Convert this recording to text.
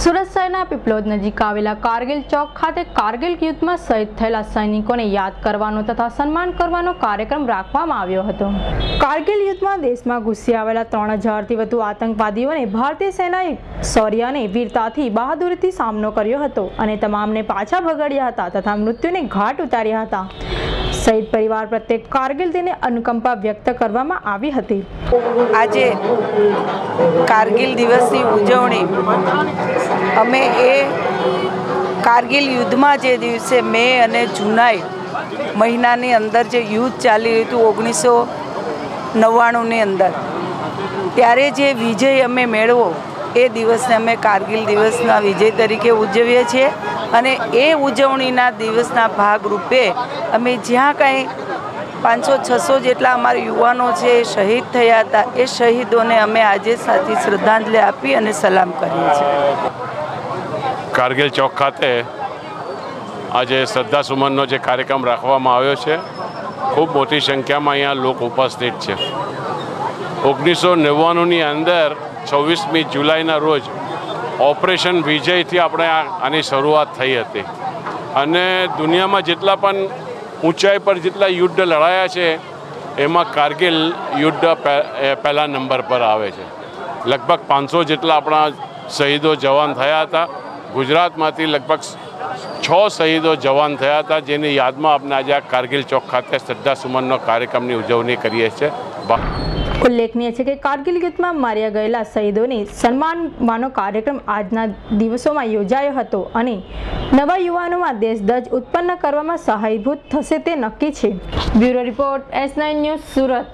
સુરત શહેરના પીપલોદ નજીક આવેલા કારગિલ ચોક ખાતે કારગિલ યુદ્ધમાં શહીદ થયેલા સૈનિકોને યાદ કરવાનો તથા સન્માન કરવાનો કાર્યક્રમ રાખવામાં આવ્યો હતો. કારગિલ યુદ્ધમાં દેશમાં ઘૂસી આવેલા ત્રણ હજારથી વધુ આતંકવાદીઓને ભારતીય સેનાએ શૌર્ય અને વીરતાથી બહાદુરીથી સામનો કર્યો હતો અને તમામને પાછા ભગાડ્યા હતા તથા મૃત્યુને ઘાટ ઉતાર્યા હતા. શહીદ પરિવાર પ્રત્યે કારગિલ દિને અનુકંપા વ્યક્ત કરવામાં આવી હતી. આજે કારગિલ દિવસની ઉજવણી. અમે એ કારગિલ યુદ્ધમાં જે દિવસે મે અને જુલાઈ મહિનાની અંદર જે યુદ્ધ ચાલી રહ્યું હતું ઓગણીસો નવ્વાણુંની અંદર, ત્યારે જે વિજય અમે મેળવો, એ દિવસને અમે કારગિલ દિવસના વિજય તરીકે ઉજવીએ છીએ. અને એ ઉજવણીના દિવસના ભાગરૂપે અમે જ્યાં કાંઈ પાંચસો, છસો જેટલા અમારા યુવાનો છે શહીદ થયા હતા, એ શહીદોને અમે આજે સાથી શ્રદ્ધાંજલિ આપી અને સલામ કરીએ છીએ. કારગિલ ચોક ખાતે આજે શ્રદ્ધા સુમનનો જે કાર્યક્રમ રાખવામાં આવ્યો છે, ખૂબ મોટી સંખ્યામાં અહીંયા લોકો ઉપસ્થિત છે. ઓગણીસો નવ્વાણુંની અંદર છવ્વીસમી જુલાઈના રોજ ઓપરેશન વિજયથી આપણે આની શરૂઆત થઈ હતી. અને દુનિયામાં જેટલા પણ ઊંચાઈ પર જેટલા યુદ્ધ લડાયા છે, એમાં કારગિલ યુદ્ધ પહેલા નંબર પર આવે છે. લગભગ પાંચસો જેટલા આપણા શહીદો જવાન થયા હતા. ગુજરાતમાંથી લગભગ છ શહીદો જવાન થયા હતા, જેની યાદમાં આપણે આજે આ કારગિલ ચોક ખાતે શ્રદ્ધા સુમનનો કાર્યક્રમની ઉજવણી કરીએ છીએ. ઉલ્લેખનીય છે કે કારગિલ યુદ્ધમાં માર્યા ગયેલા શહીદોને સન્માનવાનો કાર્યક્રમ આજના દિવસોમાં યોજાયો હતો અને નવા યુવાનોમાં દેશધજ ઉત્પન્ન કરવામાં સહાયભૂત થશે તે નક્કી છે. Bureau report S nine news Surat.